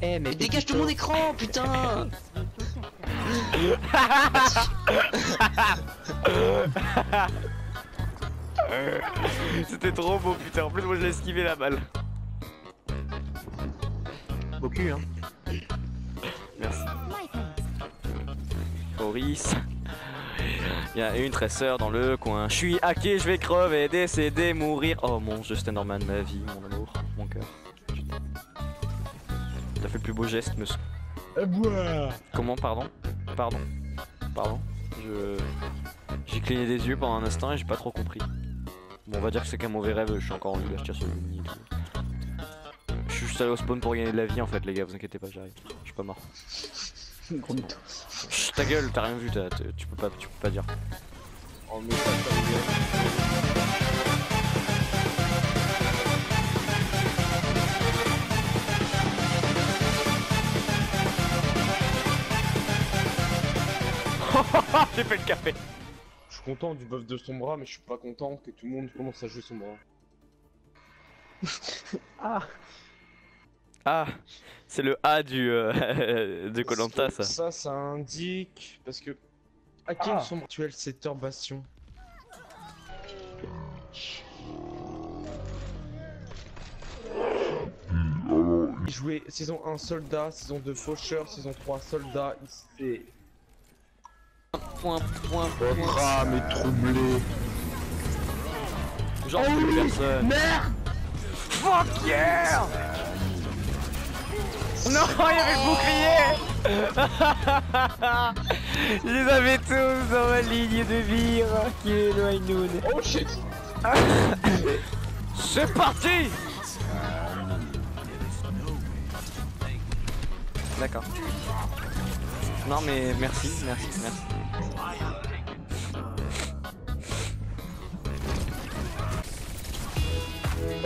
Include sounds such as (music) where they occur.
Eh, mais. Mais dégage de mon écran, putain (laughs) C'était trop beau putain, en plus moi je l'ai esquivé la balle. Beau cul, hein. Merci. Maurice. Il y a une tresseur dans le coin. Je suis hacké, je vais crever, décéder, mourir. Oh mon Justin Norman, ma vie, mon amour, mon T'as fait le plus beau geste, monsieur. Comment, pardon? Pardon Pardon Je. J'ai cligné des yeux pendant un instant et j'ai pas trop compris. Bon, on va dire que c'est qu'un mauvais rêve, je suis encore en là, je tire sur le tout. Je suis juste allé au spawn pour gagner de la vie en fait, les gars, vous inquiétez pas, j'arrive. Je suis pas mort. Gros mytho. Chut, ta gueule, t'as rien vu, t'as- tu peux pas, tu peux pas dire. Oh, mais ça, ça me J'ai fait le café. Je suis content du buff de son bras, mais je suis pas content que tout le monde commence à jouer son bras. (laughs) Ah Ah, c'est le A du euh, (laughs) de Colanta ça. Ça, ça indique. Parce que. Hacker Ah. son actuel, c'est Turbation. Il jouait saison 1 soldat, saison 2 faucheur, saison 3 soldat, il s'est Point, point, Votre âme est troublée. Genre plus personne. Merde Fuck yeah Non, il y avait le bouclier (laughs) Je les avais tous dans ma ligne de vire qui est noon. Oh shit (laughs) C'est parti D'accord. Non mais merci, merci, merci.